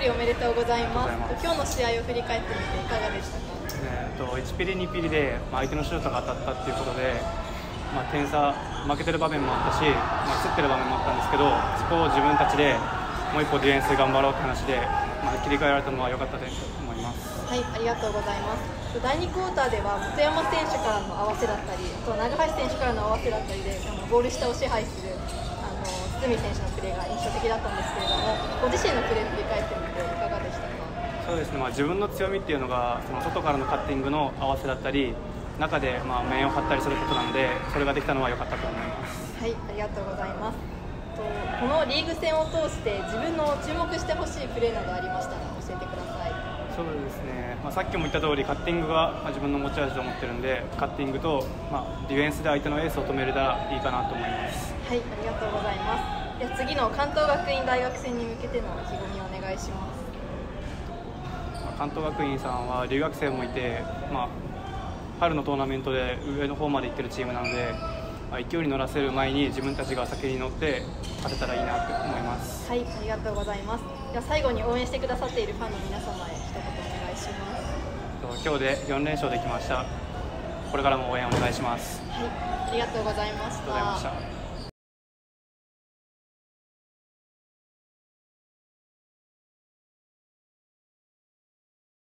勝利おめでとうございます。今日の試合を振り返ってみていかがでしたか、えーと、と1ピリ2ピリで、まあ、相手のシュートが当たったっていうことで、まあ、点差負けてる場面もあったし、まあ、競ってる場面もあったんですけどそこを自分たちでもう一歩ディフェンス頑張ろうって話で、まあ、切り替えられたのは良かったと思います。はいありがとうございます。第2クォーターでは本山選手からの合わせだったりと長橋選手からの合わせだったりでゴール下を支配するあの堤選手のプレーが印象的だったんですけれどもご自身のプレーを振り返ってみていかがでしたか？そうですね、まあ、自分の強みっていうのがその外からのカッティングの合わせだったり中でまあ面を張ったりすることなのでそれができたのは良かったと思います。はいありがとうございます。とこのリーグ戦を通して自分の注目してほしいプレーなどありましたら教えてください。そうですね、まあ、さっきも言った通りカッティングが自分の持ち味と思ってるんでカッティングと、まあ、ディフェンスで相手のエースを止めれたらいいかなと思います。はいありがとうございますでは次の関東学院大学戦に向けての意気込みをお願いします。関東学院さんは留学生もいて、まあ、春のトーナメントで上の方まで行ってるチームなので、まあ、勢いに乗らせる前に自分たちが先に乗って勝てたらいいなと思います。はいありがとうございます。では最後に応援してくださっているファンの皆様へ一言お願いします。今日で4連勝できました。これからも応援お願いします。はいありがとうございました